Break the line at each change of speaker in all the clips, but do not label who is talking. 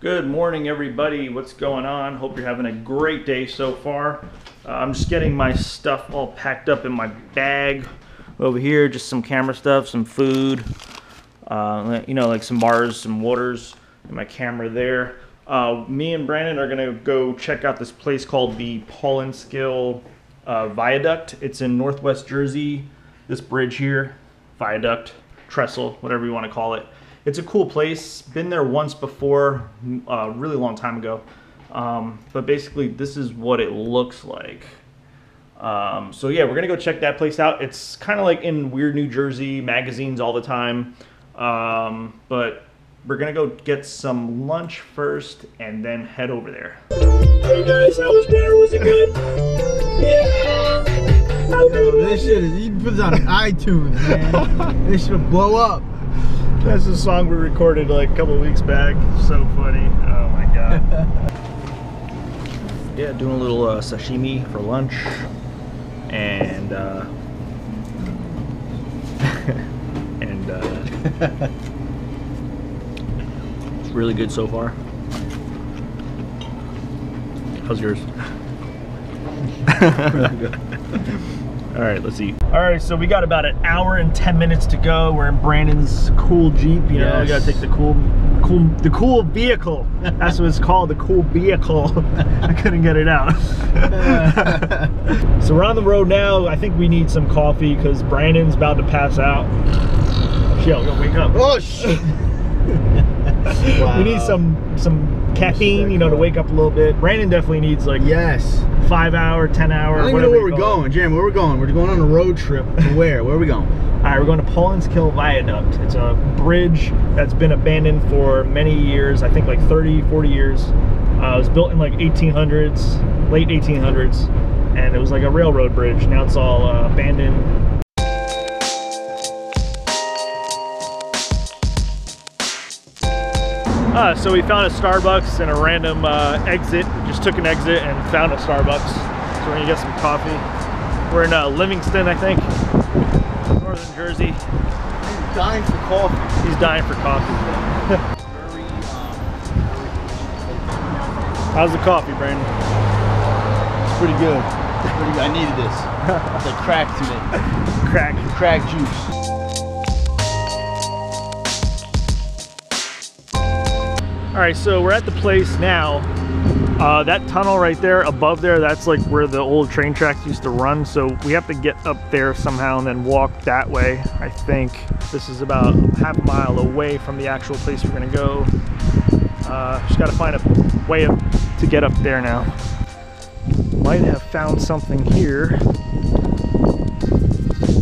Good morning, everybody. What's going on? Hope you're having a great day so far. Uh, I'm just getting my stuff all packed up in my bag over here. Just some camera stuff, some food, uh, you know, like some bars, some waters, and my camera there. Uh, me and Brandon are gonna go check out this place called the Paulinskill uh, Viaduct. It's in Northwest Jersey. This bridge here, viaduct, trestle, whatever you want to call it. It's a cool place. Been there once before, a uh, really long time ago. Um, but basically, this is what it looks like. Um, so yeah, we're gonna go check that place out. It's kind of like in Weird New Jersey magazines all the time. Um, but we're gonna go get some lunch first and then head over there.
Hey guys, how was dinner? Was it good? Yeah.
Yo, this shit is, he puts on iTunes, man. this should blow up.
That's a song we recorded like a couple weeks back. So funny. Oh my god. yeah, doing a little uh, sashimi for lunch. And, uh, and, uh, it's really good so far. How's yours? All right, let's eat. All right, so we got about an hour and 10 minutes to go. We're in Brandon's cool Jeep. You know, we gotta take the cool, cool, the cool vehicle. That's what it's called, the cool vehicle. I couldn't get it out. so we're on the road now. I think we need some coffee because Brandon's about to pass out. Yo, go wake up.
Oh, shit.
Wow. We need some some caffeine, you know, to wake up a little bit. Brandon definitely needs like
yes,
five hour, ten hour.
I don't even know where we're going, Jeremy. Where we're going? We're going on a road trip. To where? Where are we going?
All right, we're going to Paulinskill Viaduct. It's a bridge that's been abandoned for many years. I think like 30, 40 years. Uh, it was built in like 1800s, late 1800s, and it was like a railroad bridge. Now it's all uh, abandoned. Uh, so we found a Starbucks and a random uh, exit. We just took an exit and found a Starbucks. So we're gonna get some coffee. We're in uh, Livingston, I think, Northern Jersey.
He's dying for coffee.
He's dying for coffee. How's the coffee, Brandon?
It's pretty good. Pretty good. I needed this. It's like crack today.
Crack.
Crack juice.
All right, so we're at the place now. Uh, that tunnel right there above there, that's like where the old train tracks used to run. So we have to get up there somehow and then walk that way. I think this is about half a mile away from the actual place we're gonna go. Uh, just gotta find a way to get up there now. Might have found something here.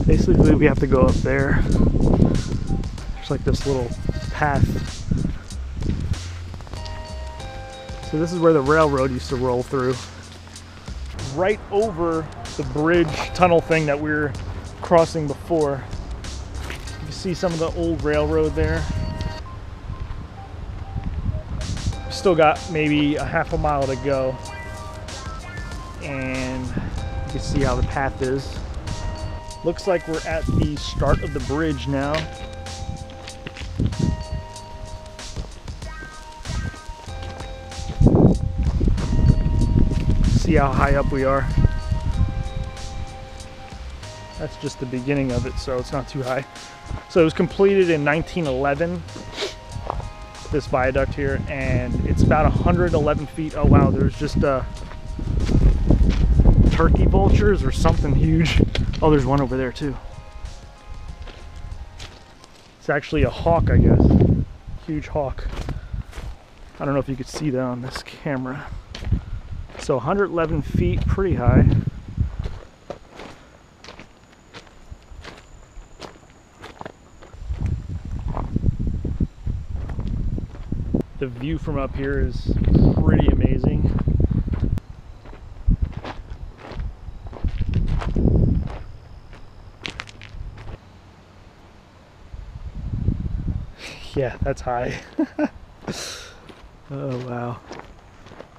Basically, we have to go up there. There's like this little path So this is where the railroad used to roll through. Right over the bridge tunnel thing that we were crossing before. You can see some of the old railroad there. Still got maybe a half a mile to go. And you can see how the path is. Looks like we're at the start of the bridge now. See how high up we are. That's just the beginning of it, so it's not too high. So it was completed in 1911, this viaduct here, and it's about 111 feet. Oh wow, there's just uh, turkey vultures or something huge. Oh, there's one over there too. It's actually a hawk, I guess. Huge hawk. I don't know if you could see that on this camera. So 111 feet, pretty high. The view from up here is pretty amazing. yeah, that's high. oh wow.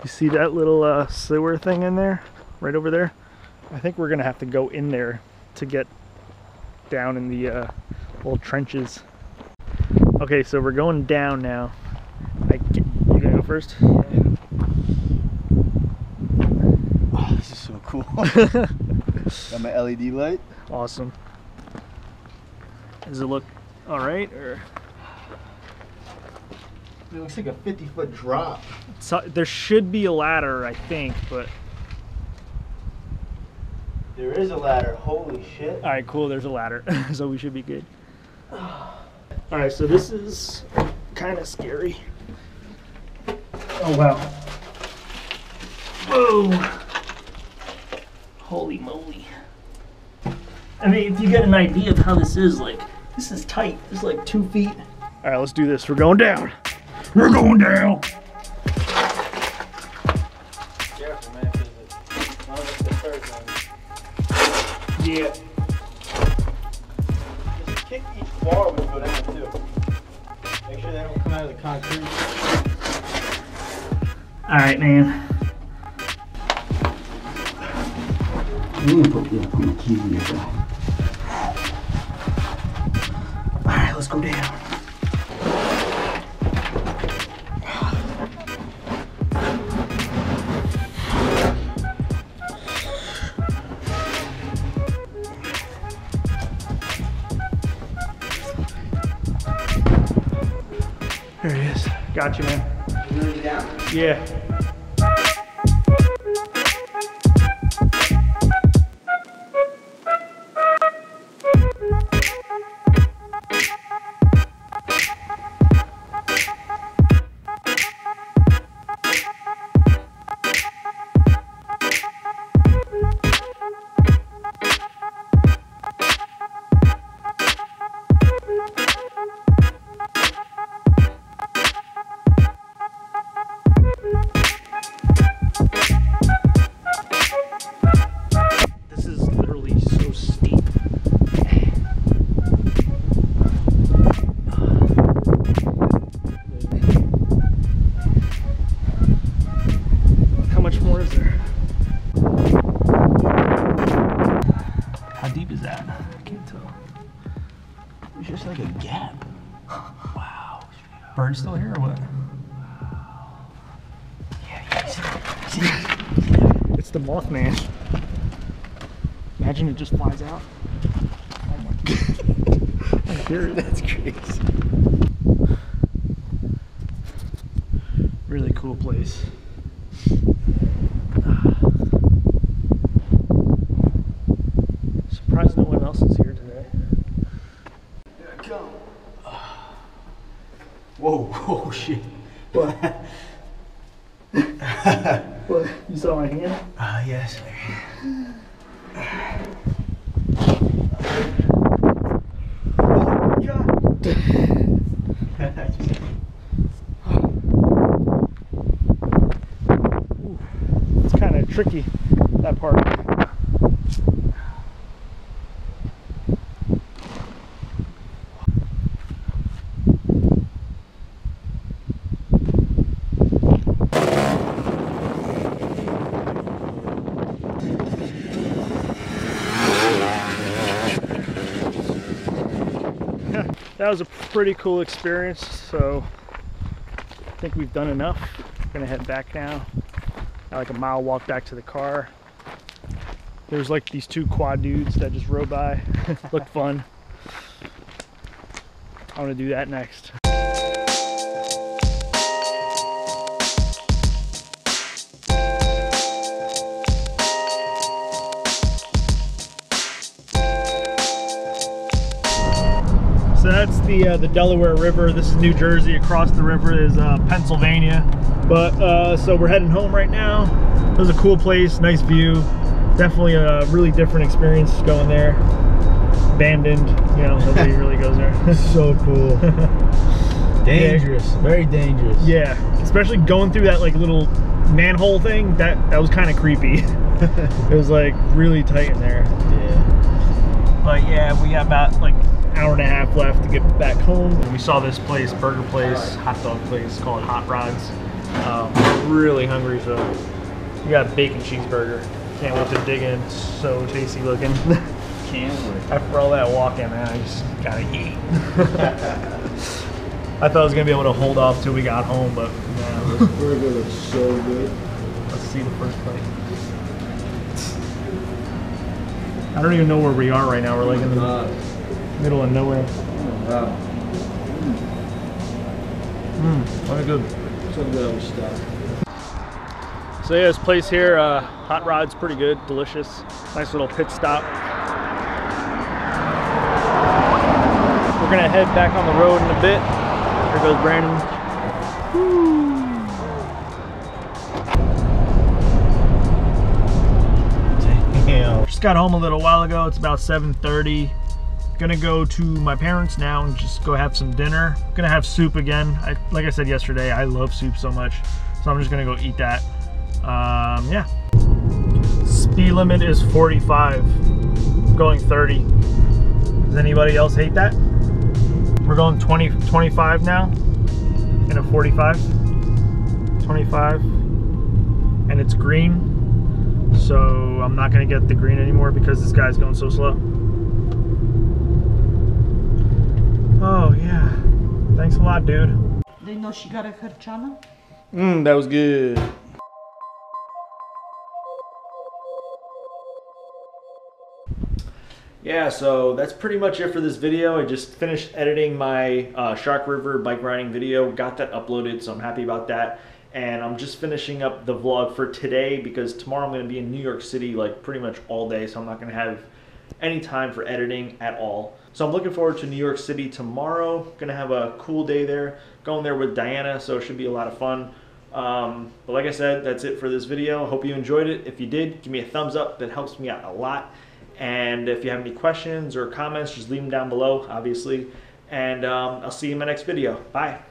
You see that little uh, sewer thing in there? Right over there? I think we're gonna have to go in there to get down in the uh, old trenches. Okay, so we're going down now. I, you gonna go first.
Oh, this is so cool. Got my LED light.
Awesome. Does it look all right, or
It looks like a 50 foot drop.
so, there should be a ladder, I think, but
There is a ladder. Holy shit.
all right, cool. There's a ladder, so we should be good. All right, so this is kind of scary. Oh wow! Whoa! Holy moly! I mean, if you get an idea of how this is, like, this is tight. This is like two feet. All right, let's do this. We're going down. We're going down. Yeah.
Just kick each bar when go down, too. Make sure they don't come out of the concrete.
All right, man.
I'm put, yeah, put my keys in your bag.
All right, let's go down. Got you, man.
You down?
Yeah. More is there? How deep is that? I can't tell.
It's just like a gap.
Bird still here or what? It's the Mothman. Imagine it just flies out. Oh my god. I hear it.
That's crazy.
Really cool place. Surprised no one else is here today.
Here I come. Whoa, shit. What?
What? You saw my hand?
Ah, yes. Oh, God.
It's kind of tricky, that part. That was a pretty cool experience. So I think we've done enough. We're gonna head back now. Got like a mile walk back to the car. There's like these two quad dudes that just rode by. Looked fun. I want to do that next. The uh, the Delaware River. This is New Jersey. Across the river is uh, Pennsylvania. But uh, so we're heading home right now. It was a cool place, nice view. Definitely a really different experience going there. Abandoned, you know, nobody really goes there.
so cool. dangerous. Very dangerous.
yeah, especially going through that like little manhole thing. That that was kind of creepy. it was like really tight in there.
Yeah.
But yeah, we got about like hour and a half left to get back home. And we saw this place, burger place, hot dog place called Hot Rods. Um, really hungry, so we got a bacon cheeseburger. Can't wait to dig in. So tasty looking.
Can't wait.
After all that walking, man, I just gotta eat. I thought I was gonna be able to hold off till we got home, but nah.
This burger looks so good.
Let's see the first plate. I don't even know where we are right now. We're like in the
God.
Middle of nowhere.
Wow.
Mmm, very good.
So good stuff.
So yeah, this place here, uh, Hot Rod's pretty good, delicious. Nice little pit stop. We're gonna head back on the road in a bit. Here goes Brandon. Damn. Just got home a little while ago. It's about 7:30. Gonna go to my parents now and just go have some dinner. Gonna have soup again. I, like I said yesterday, I love soup so much, so I'm just gonna go eat that. Um, yeah. Speed limit is 45, going 30. Does anybody else hate that? We're going 20, 25 now in a 45. 25. And it's green. So I'm not to get the green anymore because this guy's going so slow. Oh, yeah. Thanks a lot, dude.
They know she got a Herchana?
Mmm, that was good. Yeah, so that's pretty much it for this video. I just finished editing my uh, Shark River bike riding video, got that uploaded, so I'm happy about that. And I'm just finishing up the vlog for today because tomorrow I'm going to be in New York City like pretty much all day, so I'm not going to have any time for editing at all. So I'm looking forward to New York City tomorrow. Gonna have a cool day there. Going there with Diana, so it should be a lot of fun. Um, but like I said, that's it for this video. Hope you enjoyed it. If you did, give me a thumbs up. That helps me out a lot. And if you have any questions or comments, just leave them down below, obviously. And um, I'll see you in my next video. Bye.